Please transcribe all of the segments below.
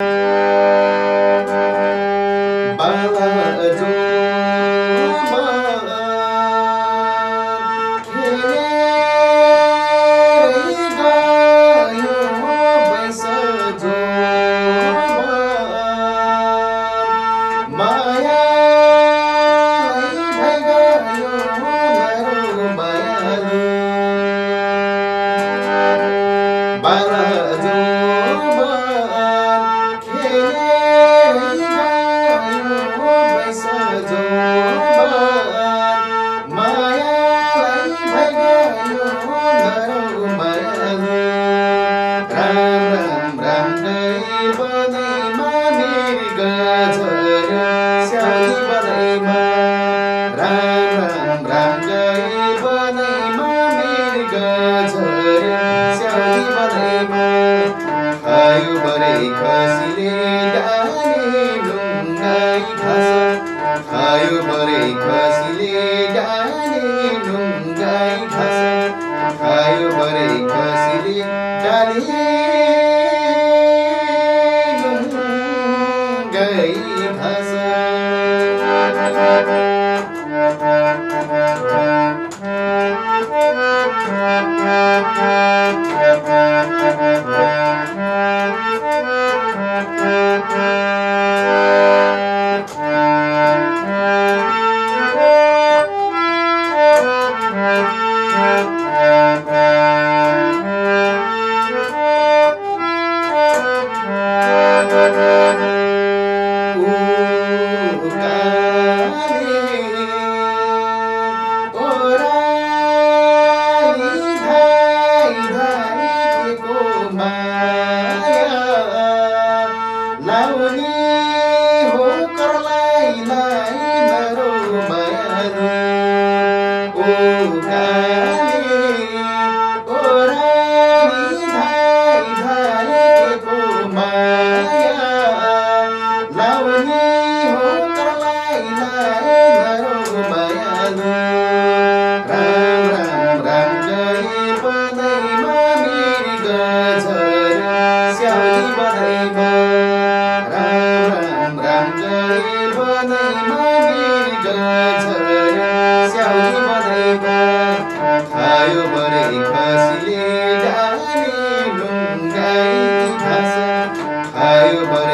Música माया भै आयु मर गए बने माझ परिमाङ्गरी बोले मार्णमा आयु यो भरे खसीले डाले ढुङ्गाई खस खायो भरे खसीले डाले ញេហូក្រឡៃណា भयो भने खसीले डाले ढुङ्गाई खायो भने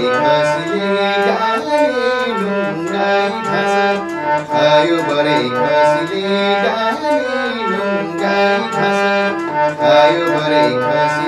कसले लुङ्गाई खास खायो बरे कसले लुङ्गाई खास खायो बरे कसले